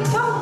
Então,